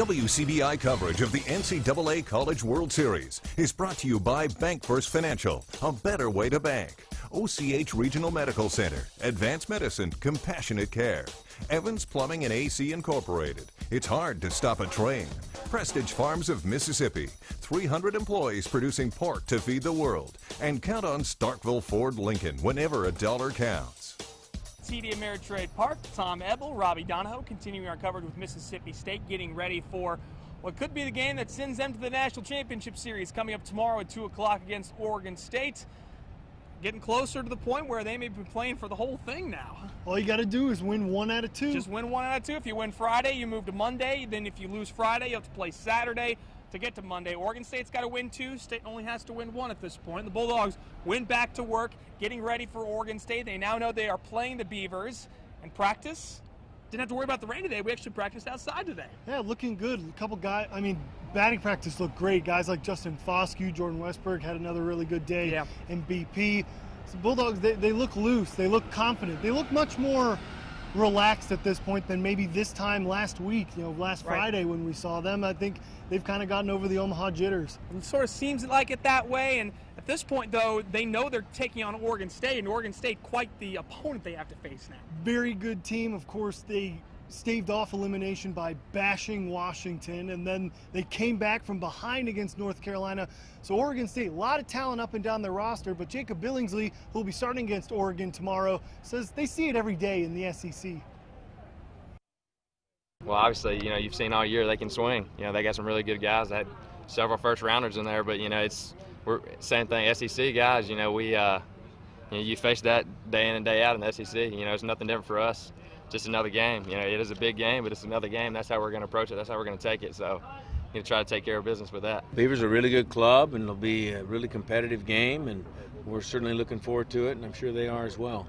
WCBI coverage of the NCAA College World Series is brought to you by Bank First Financial, a better way to bank. OCH Regional Medical Center, Advanced Medicine, Compassionate Care. Evans Plumbing and AC Incorporated. It's hard to stop a train. Prestige Farms of Mississippi. 300 employees producing pork to feed the world. And count on Starkville Ford Lincoln whenever a dollar counts. TD Ameritrade Park. Tom Ebel, Robby Donahoe continuing our coverage with Mississippi State, getting ready for what could be the game that sends them to the National Championship Series coming up tomorrow at 2 o'clock against Oregon State. Getting closer to the point where they may be playing for the whole thing now. All you got to do is win one out of two. Just win one out of two. If you win Friday, you move to Monday. Then if you lose Friday, you have to play Saturday to get to Monday. Oregon State's got to win two. State only has to win one at this point. The Bulldogs went back to work, getting ready for Oregon State. They now know they are playing the Beavers and practice. Didn't have to worry about the rain today. We actually practiced outside today. Yeah, looking good. A couple guys, I mean, batting practice looked great. Guys like Justin Foscue, Jordan Westburg had another really good day. Yeah. And BP. So Bulldogs, they, they look loose. They look confident. They look much more relaxed at this point than maybe this time last week, you know, last Right. Friday when we saw them. I think they've kind of gotten over the Omaha jitters. It sort of seems like it that way. And at this point, though, they know they're taking on Oregon State, and Oregon State quite the opponent they have to face now. Very good team. Of course, they staved off elimination by bashing Washington, and then they came back from behind against North Carolina. So Oregon State, a lot of talent up and down their roster, but Jacob Billingsley, who will be starting against Oregon tomorrow, says they see it every day in the SEC. Well, obviously, you know, you've seen all year they can swing. You know, they got some really good guys. They had several first rounders in there, but you know, it's we're same thing. SEC guys, you know, we uh, you, know, you face that day in and day out in the SEC. You know, it's nothing different for us. Just another game. You know, it is a big game, but it's another game. That's how we're going to approach it. That's how we're going to take it. So, you know, try to take care of business with that. Beavers a really good club, and it'll be a really competitive game, and we're certainly looking forward to it, and I'm sure they are as well.